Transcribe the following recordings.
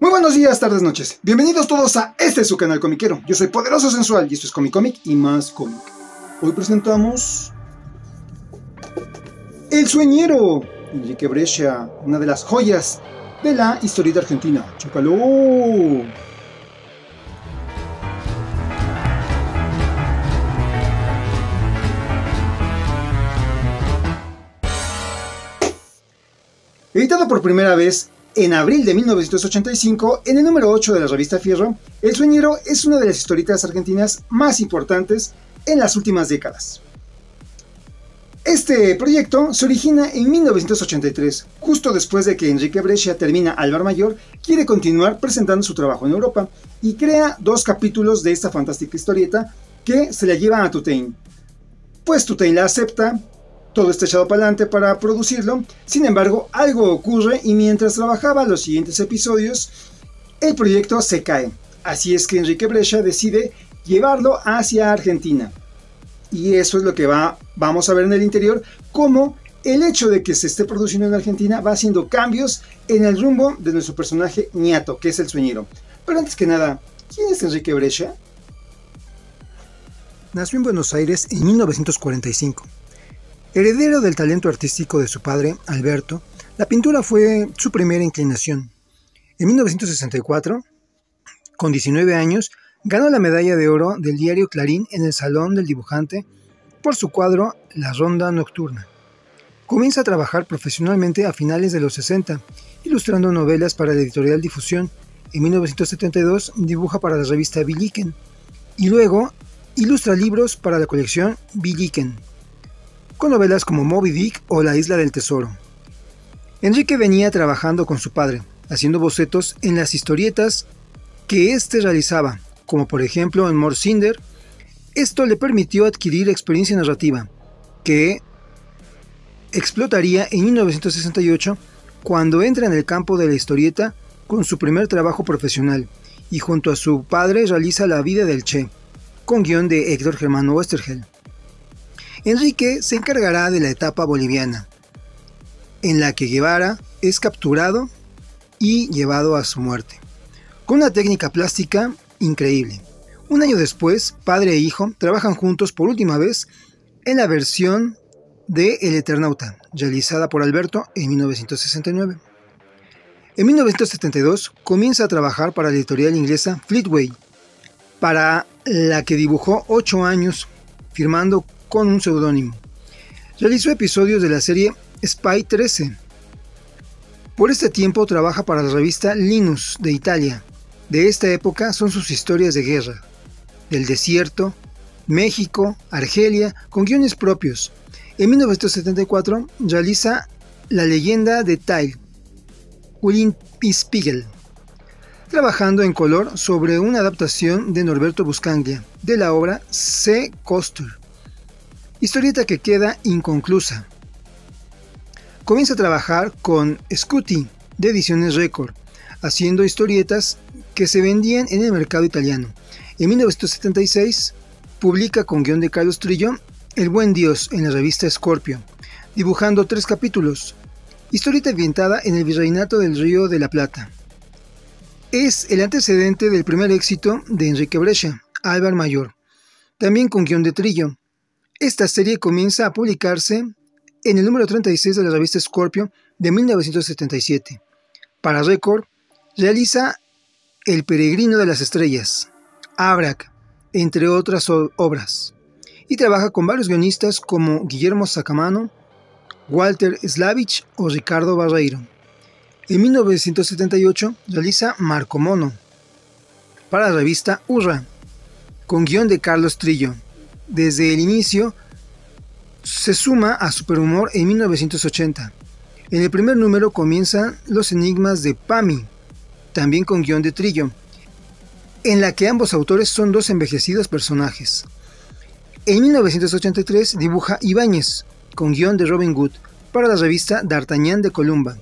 Muy buenos días, tardes, noches. Bienvenidos todos a este su canal comiquero. Yo soy Poderoso Sensual y esto es Comic Comic y más cómic. Hoy presentamos El Sueñero, Enrique Brescia, una de las joyas de la historieta argentina. ¡Chúpalo! Editado por primera vez en abril de 1985, en el número 8 de la revista Fierro, El Sueñero es una de las historietas argentinas más importantes en las últimas décadas. Este proyecto se origina en 1983, justo después de que Enrique Brescia termina Alvar Mayor, quiere continuar presentando su trabajo en Europa y crea dos capítulos de esta fantástica historieta que se la llevan a Tutein. Pues Tutein la acepta, todo está echado para adelante para producirlo, sin embargo algo ocurre y mientras trabajaba los siguientes episodios, el proyecto se cae. Así es que Enrique Brescia decide llevarlo hacia Argentina. Y eso es lo que va, vamos a ver en el interior, cómo el hecho de que se esté produciendo en Argentina va haciendo cambios en el rumbo de nuestro personaje Niato, que es el sueñero. Pero antes que nada, ¿quién es Enrique Brescia? Nació en Buenos Aires en 1945. Heredero del talento artístico de su padre, Alberto, la pintura fue su primera inclinación. En 1964, con 19 años, ganó la medalla de oro del diario Clarín en el Salón del Dibujante por su cuadro La Ronda Nocturna. Comienza a trabajar profesionalmente a finales de los 60, ilustrando novelas para la editorial Difusión. En 1972 dibuja para la revista Billiken y luego ilustra libros para la colección Billiken con novelas como Moby Dick o La Isla del Tesoro. Enrique venía trabajando con su padre, haciendo bocetos en las historietas que éste realizaba, como por ejemplo en Morcinder. Esto le permitió adquirir experiencia narrativa, que explotaría en 1968 cuando entra en el campo de la historieta con su primer trabajo profesional y junto a su padre realiza La vida del Che, con guion de Héctor Germano Westergel. Enrique se encargará de la etapa boliviana, en la que Guevara es capturado y llevado a su muerte, con una técnica plástica increíble. Un año después, padre e hijo trabajan juntos por última vez en la versión de El Eternauta, realizada por Alberto en 1969. En 1972 comienza a trabajar para la editorial inglesa Fleetway, para la que dibujó ocho años, firmando con un seudónimo. Realizó episodios de la serie Spy 13. Por este tiempo trabaja para la revista Linus de Italia. De esta época son sus historias de guerra, del desierto, México, Argelia, con guiones propios. En 1974 realiza La leyenda de Tile, William Spiegel, trabajando en color sobre una adaptación de Norberto Buscaglia de la obra C. Coster historieta que queda inconclusa. Comienza a trabajar con Scuti de Ediciones Record, haciendo historietas que se vendían en el mercado italiano. En 1976 publica con guion de Carlos Trillo El Buen Dios en la revista Scorpio, dibujando tres capítulos, historieta ambientada en el virreinato del Río de la Plata. Es el antecedente del primer éxito de Enrique Brescia, Álvar Mayor, también con guion de Trillo, esta serie comienza a publicarse en el número 36 de la revista Scorpio de 1977. Para Record, realiza El Peregrino de las Estrellas, Abrac, entre otras obras, y trabaja con varios guionistas como Guillermo Sacamano, Walter Slavich o Ricardo Barreiro. En 1978 realiza Marco Mono para la revista Urra, con guion de Carlos Trillo desde el inicio, se suma a Superhumor en 1980. En el primer número comienzan los enigmas de Pami, también con guion de Trillo, en la que ambos autores son dos envejecidos personajes. En 1983 dibuja Ibáñez, con guion de Robin Good, para la revista D'Artagnan de Columba.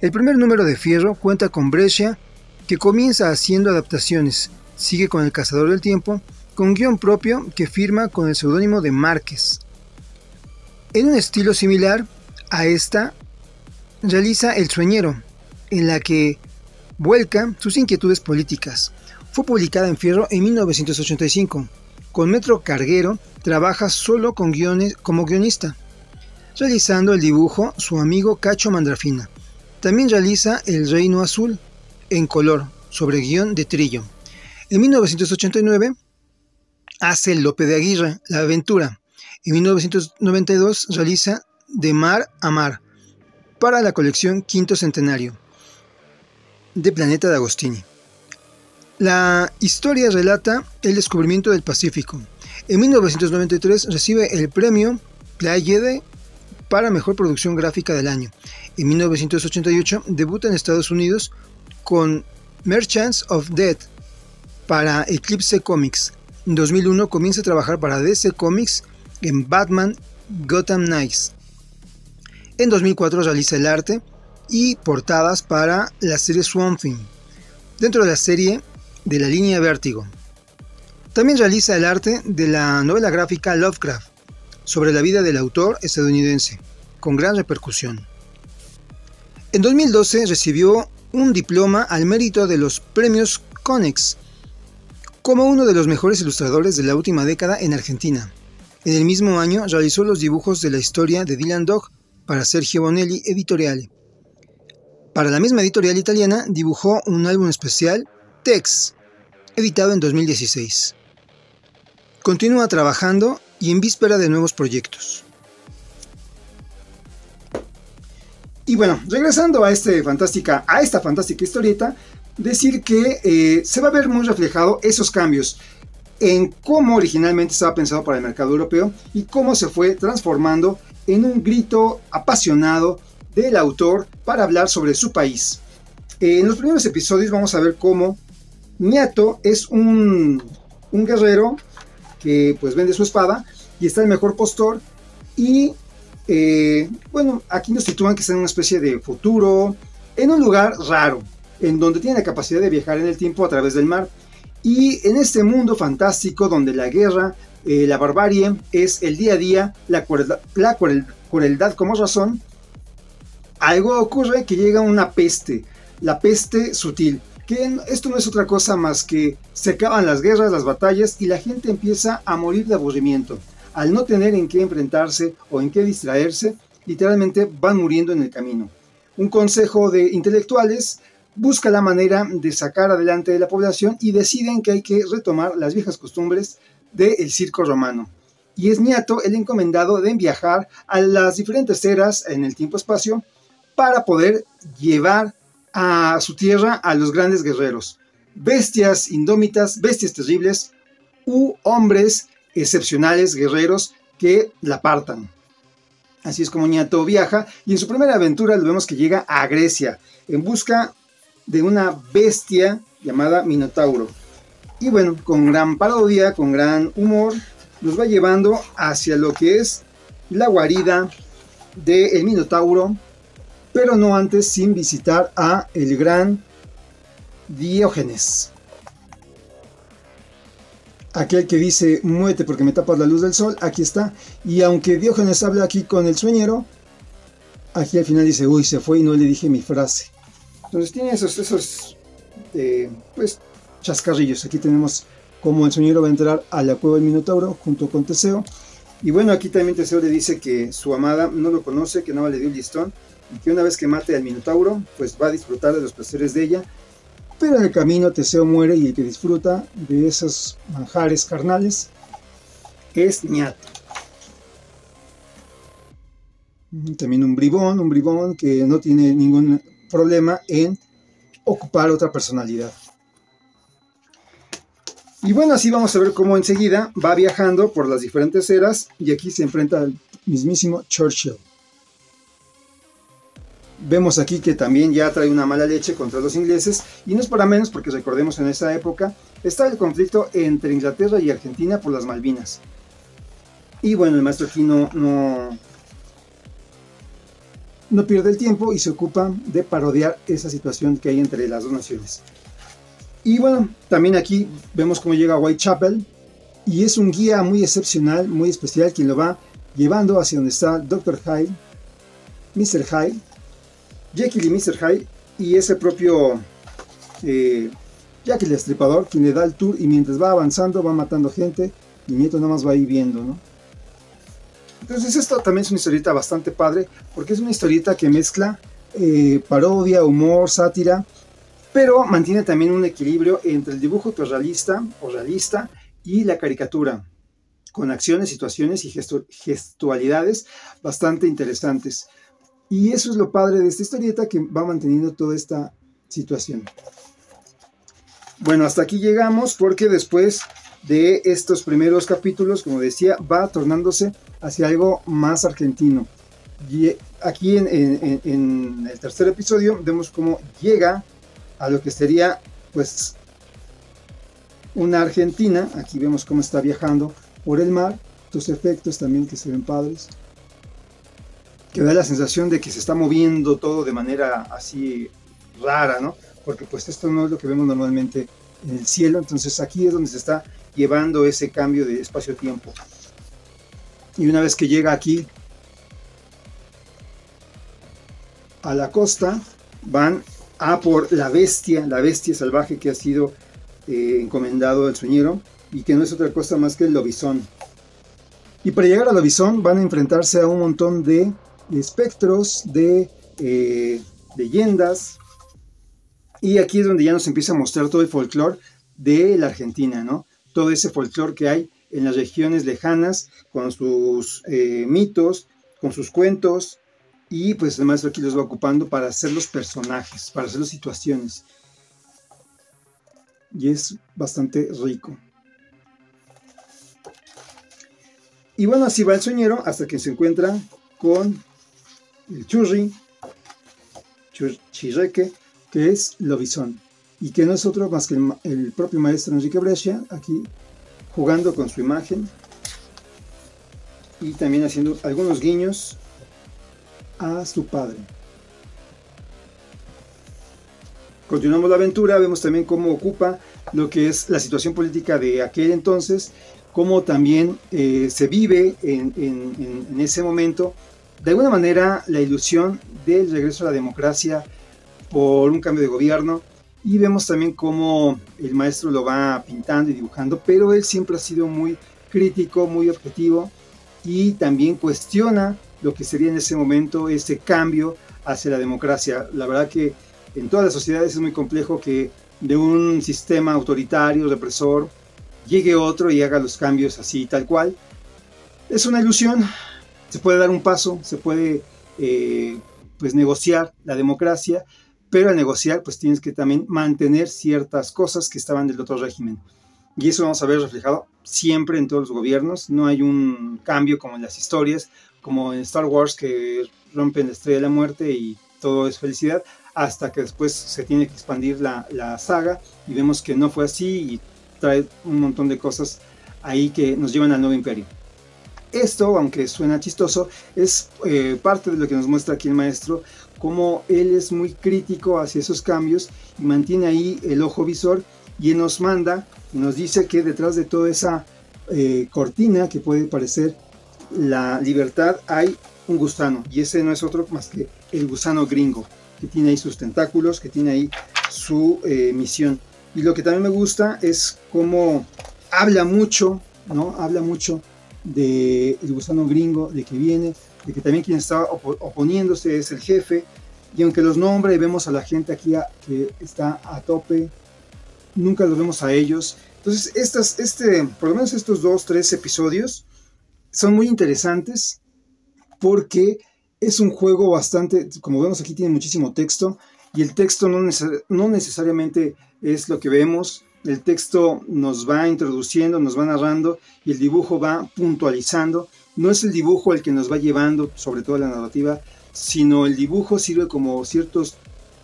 El primer número de Fierro cuenta con Brescia, que comienza haciendo adaptaciones, sigue con El Cazador del Tiempo con guion propio que firma con el seudónimo de Márquez. En un estilo similar a esta, realiza El Sueñero, en la que vuelca sus inquietudes políticas. Fue publicada en Fierro en 1985. Con Metro Carguero trabaja solo con guiones, como guionista, realizando el dibujo su amigo Cacho Mandrafina. También realiza El Reino Azul en color, sobre guion de Trillo. En 1989 hace Lope de Aguirre, La Aventura. En 1992 realiza De Mar a Mar para la colección Quinto Centenario de Planeta de Agostini. La historia relata el descubrimiento del Pacífico. En 1993 recibe el premio Playede para Mejor Producción Gráfica del Año. En 1988 debuta en Estados Unidos con Merchants of Death para Eclipse Comics. En 2001 comienza a trabajar para DC Comics en Batman Gotham Knights. En 2004 realiza el arte y portadas para la serie Swamp Thing, dentro de la serie de la línea Vértigo. También realiza el arte de la novela gráfica Lovecraft, sobre la vida del autor estadounidense, con gran repercusión. En 2012 recibió un diploma al mérito de los premios Conex, como uno de los mejores ilustradores de la última década en Argentina. En el mismo año realizó los dibujos de la historia de Dylan Dog para Sergio Bonelli Editoriale. Para la misma editorial italiana dibujó un álbum especial, Tex, editado en 2016. Continúa trabajando y en víspera de nuevos proyectos. Y bueno, regresando a, este fantástica, a esta fantástica historieta, decir que eh, se va a ver muy reflejado esos cambios en cómo originalmente estaba pensado para el mercado europeo y cómo se fue transformando en un grito apasionado del autor para hablar sobre su país. En los primeros episodios vamos a ver cómo Niato es un, un guerrero que pues vende su espada y está en mejor postor y eh, bueno, aquí nos sitúan que está en una especie de futuro, en un lugar raro, en donde tiene la capacidad de viajar en el tiempo a través del mar. Y en este mundo fantástico donde la guerra, eh, la barbarie es el día a día, la, la crueldad como razón, algo ocurre que llega una peste, la peste sutil, que esto no es otra cosa más que se acaban las guerras, las batallas y la gente empieza a morir de aburrimiento al no tener en qué enfrentarse o en qué distraerse, literalmente van muriendo en el camino. Un consejo de intelectuales busca la manera de sacar adelante de la población y deciden que hay que retomar las viejas costumbres del circo romano. Y es Niato el encomendado de viajar a las diferentes eras en el tiempo-espacio para poder llevar a su tierra a los grandes guerreros, bestias indómitas, bestias terribles u hombres excepcionales guerreros que la partan. Así es como Ñato viaja y en su primera aventura lo vemos que llega a Grecia en busca de una bestia llamada Minotauro. Y bueno, con gran parodia, con gran humor, nos va llevando hacia lo que es la guarida del Minotauro, pero no antes sin visitar a el gran Diógenes aquel que dice muévete porque me tapas la luz del sol, aquí está. Y aunque Diógenes habla aquí con el sueñero, aquí al final dice, uy, se fue y no le dije mi frase. Entonces tiene esos, esos eh, pues, chascarrillos. Aquí tenemos cómo el sueñero va a entrar a la cueva del Minotauro junto con Teseo. Y bueno, aquí también Teseo le dice que su amada no lo conoce, que no le dio el listón, y que una vez que mate al Minotauro, pues va a disfrutar de los placeres de ella pero en el camino Teseo muere y el que disfruta de esos manjares carnales es Ñato. También un bribón, un bribón que no tiene ningún problema en ocupar otra personalidad. Y bueno, así vamos a ver cómo enseguida va viajando por las diferentes eras y aquí se enfrenta al mismísimo Churchill. Vemos aquí que también ya trae una mala leche contra los ingleses y no es para menos porque recordemos en esa época está el conflicto entre Inglaterra y Argentina por las Malvinas. Y bueno, el maestro aquí no, no, pierde el tiempo y se ocupa de parodiar esa situación que hay entre las dos naciones. Y bueno, también aquí vemos cómo llega Whitechapel y es un guía muy excepcional, muy especial, quien lo va llevando hacia donde está Dr. Hyde, Mr. Hyde, Jekyll y Mr. Hyde y ese propio eh, Jack el Destripador, quien le da el tour y mientras va avanzando va matando gente y Nieto nada más va ahí viendo, ¿no? Entonces esto también es una historieta bastante padre porque es una historieta que mezcla eh, parodia, humor, sátira, pero mantiene también un equilibrio entre el dibujo realista o realista y la caricatura, con acciones, situaciones y gestualidades bastante interesantes. Y eso es lo padre de esta historieta que va manteniendo toda esta situación. Bueno, hasta aquí llegamos porque después de estos primeros capítulos, como decía, va tornándose hacia algo más argentino. Y aquí en, el tercer episodio vemos cómo llega a lo que sería pues una Argentina. Aquí vemos cómo está viajando por el mar. Estos efectos también que se ven padres. Que da la sensación de que se está moviendo todo de manera así rara, ¿no? Porque pues esto no es lo que vemos normalmente en el cielo. Entonces aquí es donde se está llevando ese cambio de espacio-tiempo. Y una vez que llega aquí a la costa, van a por la bestia, la bestia salvaje que ha sido eh, encomendado al sueñero y que no es otra cosa más que el lobizón. Y para llegar al lobizón van a enfrentarse a un montón de espectros, de eh, leyendas. Y aquí es donde ya nos empieza a mostrar todo el folclore de la Argentina, ¿no? todo ese folclore que hay en las regiones lejanas, con sus eh, mitos, con sus cuentos, y pues el maestro aquí los va ocupando para hacer los personajes, para hacer las situaciones. Y es bastante rico. Y bueno, así va el sueñero hasta que se encuentra con el churri, chirreque, que es lobizón y que no es otro más que el, propio maestro Enrique Brescia, aquí jugando con su imagen y también haciendo algunos guiños a su padre. Continuamos la aventura, vemos también cómo ocupa lo que es la situación política de aquel entonces, cómo también eh, se vive en, en ese momento, de alguna manera, la ilusión del regreso a la democracia por un cambio de gobierno, y vemos también cómo el maestro lo va pintando y dibujando, pero él siempre ha sido muy crítico, muy objetivo y también cuestiona lo que sería en ese momento ese cambio hacia la democracia. La verdad que en todas las sociedades es muy complejo que de un sistema autoritario, represor, llegue otro y haga los cambios así, tal cual. Es una ilusión, se puede dar un paso, se puede eh, pues negociar la democracia, pero al negociar pues tienes que también mantener ciertas cosas que estaban del otro régimen. Y eso vamos a ver reflejado siempre en todos los gobiernos. No hay un cambio como en las historias, como en Star Wars que rompen la estrella de la muerte y todo es felicidad, hasta que después se tiene que expandir la, la saga y vemos que no fue así y trae un montón de cosas ahí que nos llevan al nuevo imperio. Esto, aunque suena chistoso, es eh, parte de lo que nos muestra aquí el maestro, cómo él es muy crítico hacia esos cambios y mantiene ahí el ojo visor y él nos manda y nos dice que detrás de toda esa eh, cortina que puede parecer la libertad hay un gusano y ese no es otro más que el gusano gringo que tiene ahí sus tentáculos, que tiene ahí su eh, misión. Y lo que también me gusta es cómo habla mucho, ¿no? Habla mucho del gusano gringo, de que viene, de que también quien está oponiéndose es el jefe, y aunque los nombra y vemos a la gente aquí que está a tope, nunca los vemos a ellos. Entonces, estas, este, por lo menos estos dos, tres episodios son muy interesantes porque es un juego bastante, como vemos aquí tiene muchísimo texto y el texto no, no necesariamente es lo que vemos, el texto nos va introduciendo, nos va narrando y el dibujo va puntualizando. No es el dibujo el que nos va llevando, sobre todo la narrativa, sino el dibujo sirve como ciertos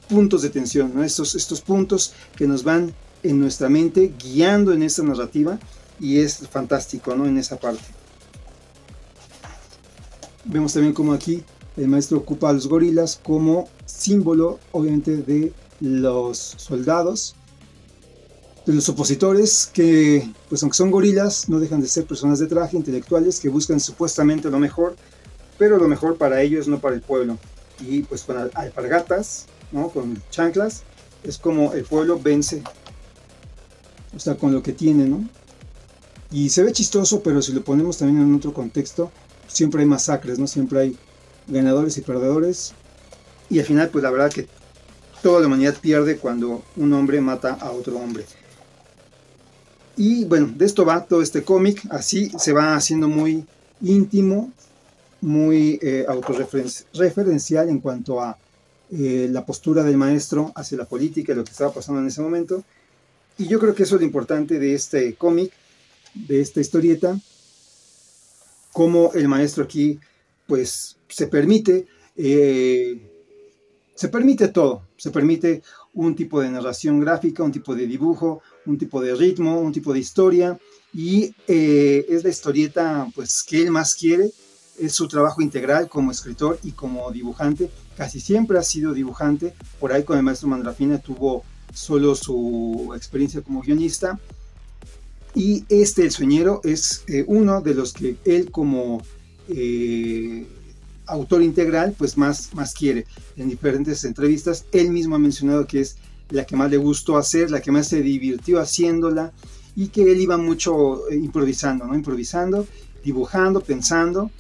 puntos de tensión, estos, estos puntos que nos van en nuestra mente guiando en esta narrativa y es fantástico ¿no? en esa parte. Vemos también como aquí el maestro ocupa a los gorilas como símbolo obviamente de los soldados de los opositores que, pues aunque son gorilas, no dejan de ser personas de traje, intelectuales, que buscan supuestamente lo mejor, pero lo mejor para ellos, no para el pueblo. Y pues con alpargatas, ¿no? con chanclas, es como el pueblo vence, o sea, con lo que tiene, ¿no? Y se ve chistoso, pero si lo ponemos también en otro contexto, siempre hay masacres, ¿no? Siempre hay ganadores y perdedores. Y al final, pues la verdad que toda la humanidad pierde cuando un hombre mata a otro hombre. Y bueno, de esto va todo este cómic, así se va haciendo muy íntimo, muy eh, autorreferencial en cuanto a eh, la postura del maestro hacia la política y lo que estaba pasando en ese momento. Y yo creo que eso es lo importante de este cómic, de esta historieta, como el maestro aquí, pues, se permite, eh, se permite todo, se permite un tipo de narración gráfica, un tipo de dibujo, un tipo de ritmo, un tipo de historia, y eh, es la historieta, pues, que él más quiere, es su trabajo integral como escritor y como dibujante, casi siempre ha sido dibujante, por ahí con el maestro Mandrafina tuvo solo su experiencia como guionista, y este, El Sueñero, es eh, uno de los que él como eh, autor integral, pues más, más quiere. En diferentes entrevistas, él mismo ha mencionado que es la que más le gustó hacer, la que más se divirtió haciéndola y que él iba mucho eh, improvisando, ¿no? Improvisando, dibujando, pensando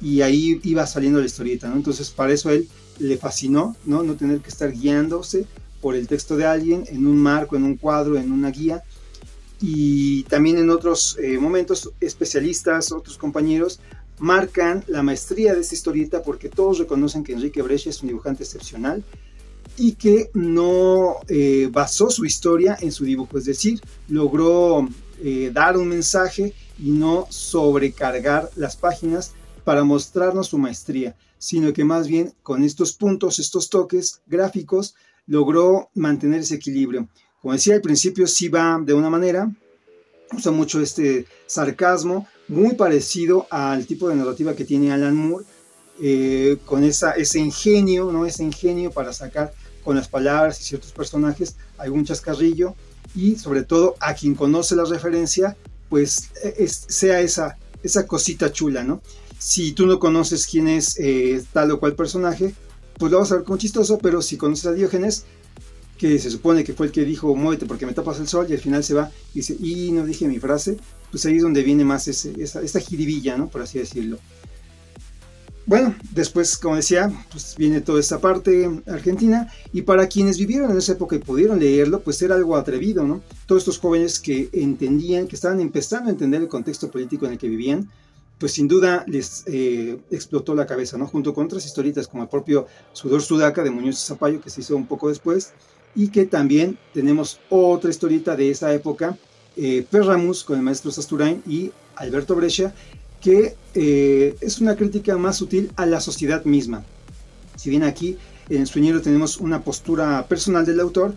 y ahí iba saliendo la historieta, ¿no? Entonces para eso él le fascinó, ¿no? No tener que estar guiándose por el texto de alguien en un marco, en un cuadro, en una guía, y también en otros eh, momentos especialistas, otros compañeros, marcan la maestría de esta historieta porque todos reconocen que Enrique Brescia es un dibujante excepcional y que no eh, basó su historia en su dibujo, es decir, logró eh, dar un mensaje y no sobrecargar las páginas para mostrarnos su maestría, sino que más bien con estos puntos, estos toques gráficos, logró mantener ese equilibrio. Como decía al principio, sí va de una manera, usa mucho este sarcasmo, muy parecido al tipo de narrativa que tiene Alan Moore, eh, con esa, ese ingenio, ¿no? ese ingenio para sacar con las palabras y ciertos personajes algún chascarrillo y sobre todo a quien conoce la referencia, pues e, sea esa, esa cosita chula, ¿no? Si tú no conoces quién es eh, tal o cual personaje, pues lo vas a ver como chistoso, pero si conoces a Diógenes, que se supone que fue el que dijo muévete porque me tapas el sol y al final se va y dice y no dije mi frase, pues ahí es donde viene más esa, esta ¿no? Por así decirlo. Bueno, después, como decía, pues viene toda esta parte argentina y para quienes vivieron en esa época y pudieron leerlo, pues era algo atrevido, ¿no? Todos estos jóvenes que entendían, que estaban empezando a entender el contexto político en el que vivían, pues sin duda les eh, explotó la cabeza, ¿no? Junto con otras historietas como el propio Sudor Sudaca de Muñoz Zapallo, que se hizo un poco después, y que también tenemos otra historieta de esa época, eh, Perramus con el maestro Sasturain y Alberto Brescia, que eh, es una crítica más sutil a la sociedad misma. Si bien aquí en el sueñero tenemos una postura personal del autor,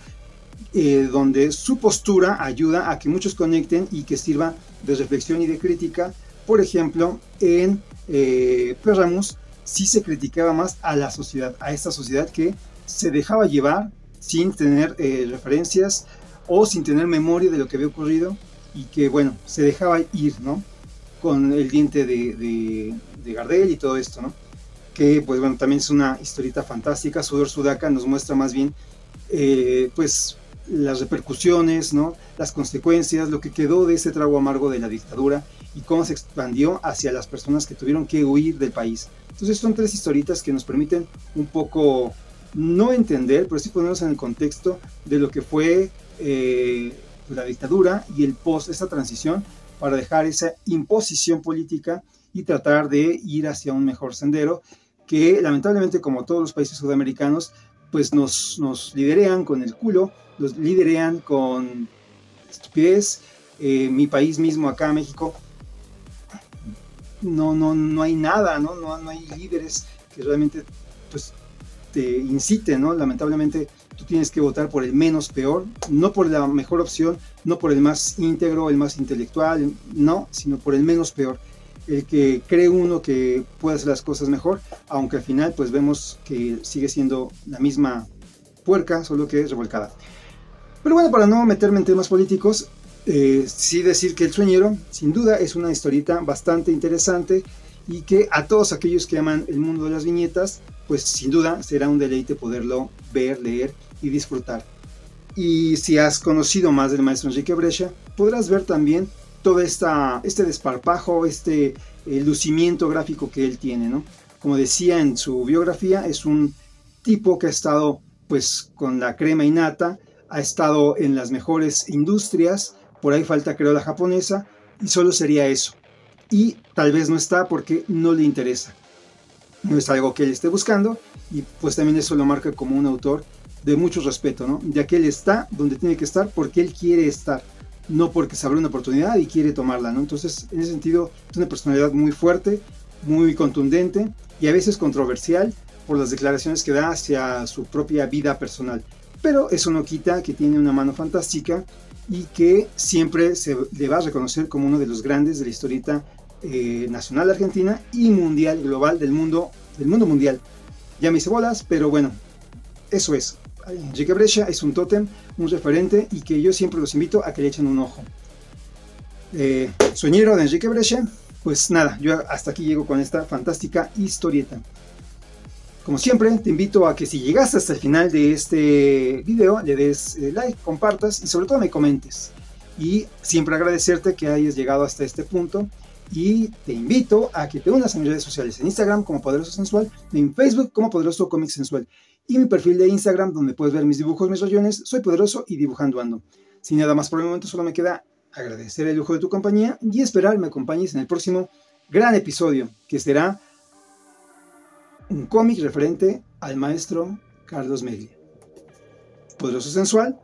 eh, donde su postura ayuda a que muchos conecten y que sirva de reflexión y de crítica. Por ejemplo, en eh, Perramus sí se criticaba más a la sociedad, a esta sociedad que se dejaba llevar sin tener eh, referencias o sin tener memoria de lo que había ocurrido y que, bueno, se dejaba ir, ¿no? Con el diente de, de, Gardel y todo esto, ¿no? Que, pues bueno, también es una historieta fantástica. Sudor Sudaca nos muestra más bien, eh, pues, las repercusiones, ¿no? Las consecuencias, lo que quedó de ese trago amargo de la dictadura y cómo se expandió hacia las personas que tuvieron que huir del país. Entonces son tres historietas que nos permiten un poco no entender, pero sí ponernos en el contexto de lo que fue eh, la dictadura y el post, esa transición, para dejar esa imposición política y tratar de ir hacia un mejor sendero que lamentablemente como todos los países sudamericanos pues nos, nos liderean con el culo, los liderean con estupidez. Eh, mi país mismo acá, México, no, no, no hay nada, ¿no? No, no hay líderes que realmente pues te incite, ¿no? Lamentablemente tú tienes que votar por el menos peor, no por la mejor opción, no por el más íntegro, el más intelectual, no, sino por el menos peor, el que cree uno que puede hacer las cosas mejor, aunque al final pues vemos que sigue siendo la misma puerca, solo que revolcada. Pero bueno, para no meterme en temas políticos, eh, sí decir que El Sueñero, sin duda, es una historieta bastante interesante y que a todos aquellos que aman el mundo de las viñetas, pues sin duda será un deleite poderlo ver, leer y disfrutar. Y si has conocido más del maestro Enrique Brescia, podrás ver también todo esta, este desparpajo, este eh, lucimiento gráfico que él tiene, ¿no? Como decía en su biografía, es un tipo que ha estado pues con la crema innata, ha estado en las mejores industrias, por ahí falta creo la japonesa, y solo sería eso. Y tal vez no está porque no le interesa. No es algo que él esté buscando, y pues también eso lo marca como un autor de mucho respeto, ¿no? Ya que él está donde tiene que estar porque él quiere estar, no porque se abre una oportunidad y quiere tomarla, ¿no? Entonces, en ese sentido, es una personalidad muy fuerte, muy contundente y a veces controversial por las declaraciones que da hacia su propia vida personal. Pero eso no quita que tiene una mano fantástica y que siempre se le va a reconocer como uno de los grandes de la historieta eh, nacional argentina y mundial, global, del mundo, del mundo mundial. Ya me hice bolas, pero bueno, eso es. Enrique Brescia es un tótem, un referente y que yo siempre los invito a que le echen un ojo. Eh, sueñero de Enrique Brescia, pues nada, yo hasta aquí llego con esta fantástica historieta. Como siempre, te invito a que si llegaste hasta el final de este video, le des eh, like, compartas y sobre todo me comentes. Y siempre agradecerte que hayas llegado hasta este punto. Y te invito a que te unas a mis redes sociales en Instagram como Poderoso Sensual, en Facebook como Poderoso Cómic Sensual y mi perfil de Instagram donde puedes ver mis dibujos, mis rayones, soy poderoso y dibujando ando. Sin nada más por el momento solo me queda agradecer el lujo de tu compañía y esperar me acompañes en el próximo gran episodio que será un cómic referente al maestro Carlos Meglia. Poderoso sensual,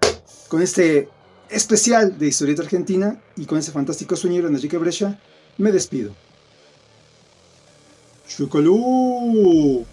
con este especial de historieta argentina y con ese fantástico sueño de Enrique Brescia, me despido. ¡Chucalú!